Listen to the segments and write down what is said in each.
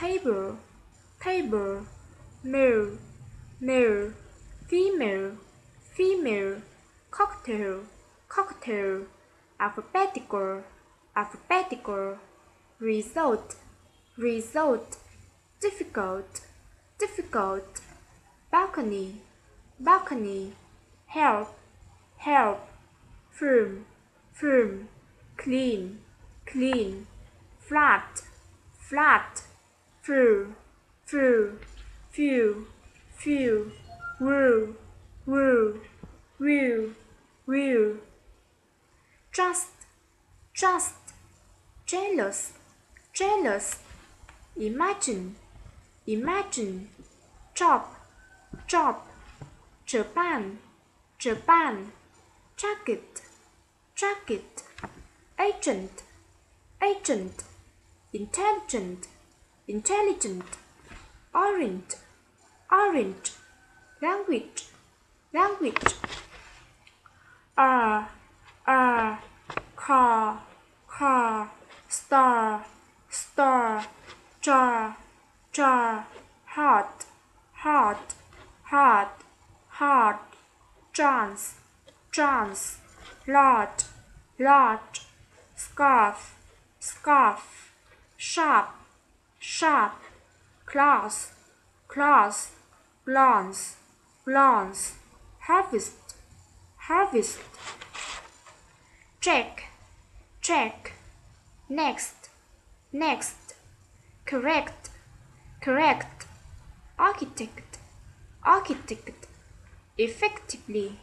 table, table, male, male, female, female, cocktail, cocktail, alphabetical, alphabetical, result, result, difficult, difficult, balcony, balcony, help, help, firm, firm, clean, clean, flat, flat, full, full, few, few, woo, woo, will, will, just, just, jealous, jealous, imagine, imagine, job, job, Japan, Japan, jacket, jacket, agent, agent, intelligent, intelligent, orange, orange, language, language, uh, uh, car, car, star, star, jar, jar, heart, heart, heart, heart, chance, chance, large, large, scarf, scarf, sharp, sharp, class, class, glance, glance, harvest, harvest, check, check, next, next, correct, correct, architect, architect, effectively,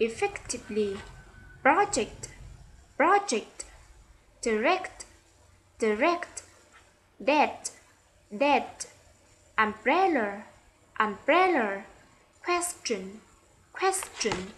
effectively, project, project, direct, direct, debt, debt, umbrella, umbrella, question, question,